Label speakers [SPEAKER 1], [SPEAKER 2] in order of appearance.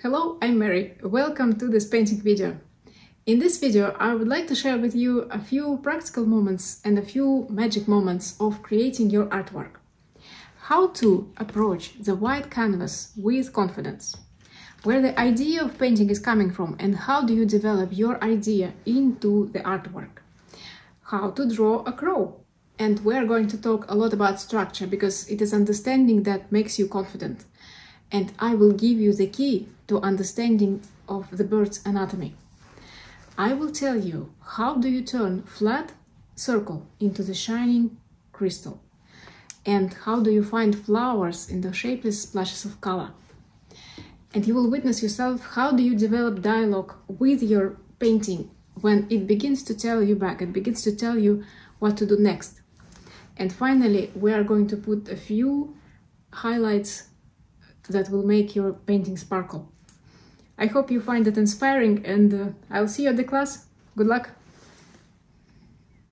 [SPEAKER 1] Hello, I'm Mary. Welcome to this painting video. In this video, I would like to share with you a few practical moments and a few magic moments of creating your artwork. How to approach the white canvas with confidence. Where the idea of painting is coming from and how do you develop your idea into the artwork. How to draw a crow. And we're going to talk a lot about structure because it is understanding that makes you confident. And I will give you the key to understanding of the bird's anatomy. I will tell you how do you turn flat circle into the shining crystal and how do you find flowers in the shapeless splashes of color. And you will witness yourself how do you develop dialogue with your painting when it begins to tell you back, it begins to tell you what to do next. And finally, we are going to put a few highlights that will make your painting sparkle. I hope you find it inspiring and uh, I'll see you at the class. Good luck!